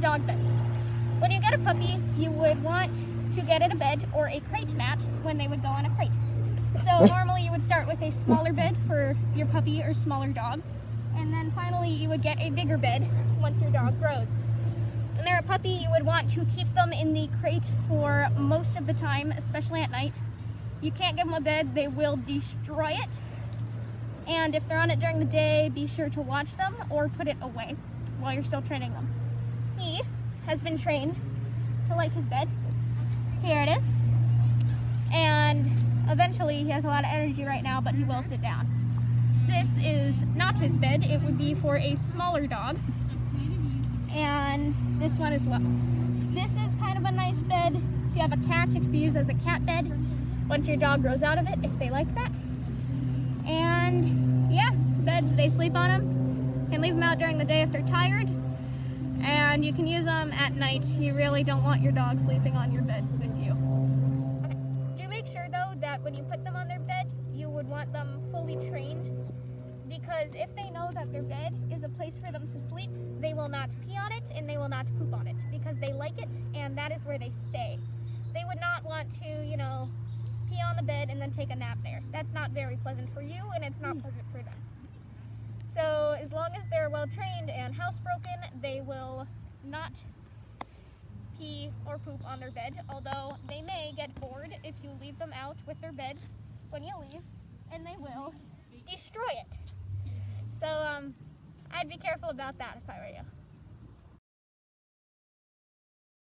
dog beds. When you get a puppy, you would want to get it a bed or a crate mat when they would go on a crate. So normally you would start with a smaller bed for your puppy or smaller dog. And then finally you would get a bigger bed once your dog grows. When they're a puppy, you would want to keep them in the crate for most of the time, especially at night. You can't give them a bed, they will destroy it. And if they're on it during the day, be sure to watch them or put it away while you're still training them. He has been trained to like his bed. Here it is. And eventually he has a lot of energy right now, but he will sit down. This is not his bed. It would be for a smaller dog. And this one as well. This is kind of a nice bed. If you have a cat, it could be used as a cat bed once your dog grows out of it, if they like that. And yeah, beds, they sleep on them. Can leave them out during the day if they're tired. And you can use them at night. You really don't want your dog sleeping on your bed with you. Okay. Do make sure though that when you put them on their bed, you would want them fully trained because if they know that their bed is a place for them to sleep, they will not pee on it and they will not poop on it because they like it and that is where they stay. They would not want to, you know, pee on the bed and then take a nap there. That's not very pleasant for you and it's not hmm. pleasant for them. So as long as they're well trained and housebroken, they will not pee or poop on their bed, although they may get bored if you leave them out with their bed when you leave, and they will destroy it. So um, I'd be careful about that if I were you.